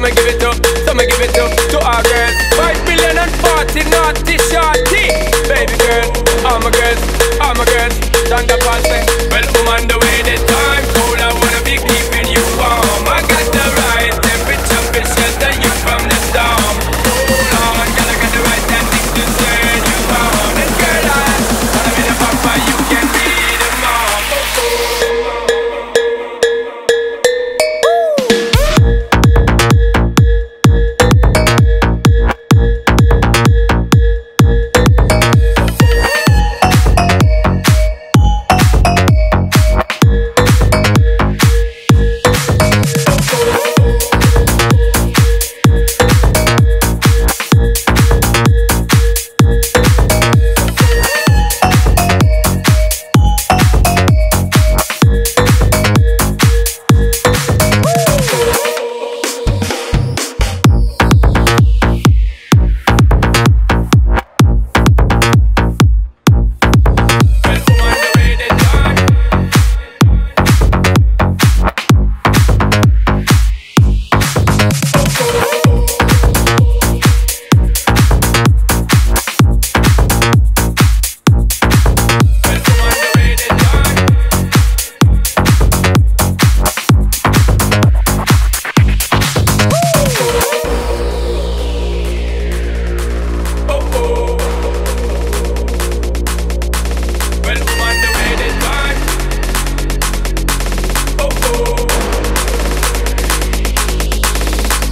so me give it up, so me give it up to our girl. Five million and forty naughty shorty, baby girl, I'm a girl, my girls, all my girls, Thunder Pass.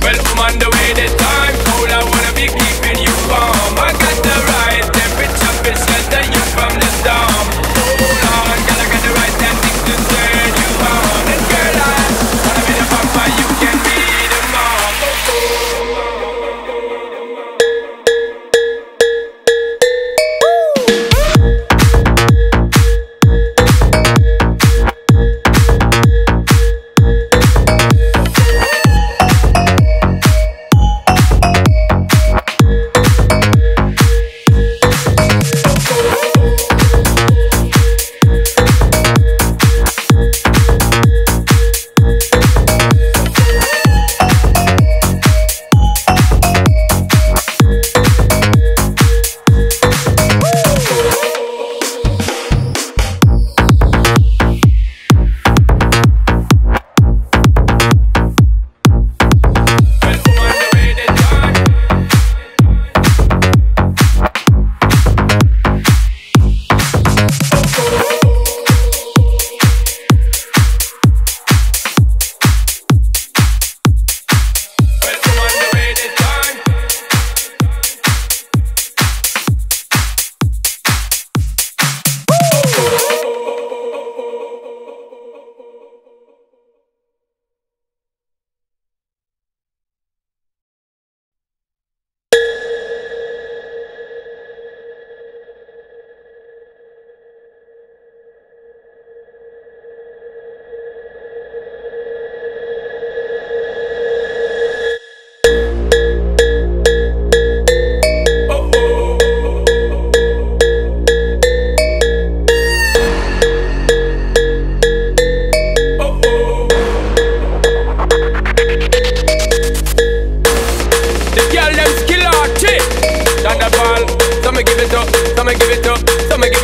Well, I'm on the way, the time's cold I wanna be keeping you warm. I got the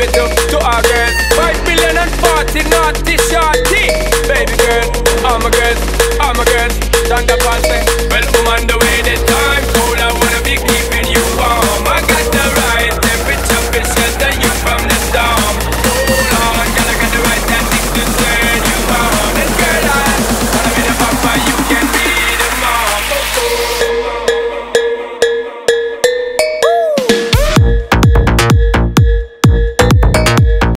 me to, to our girl. five billion and forty naughty shorty. Baby girl, I'm a girl, I'm a girl. Thunder pants